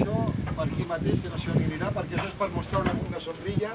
això per aquí mateix que no sé on anirà perquè això és per mostrar una, una sombrilla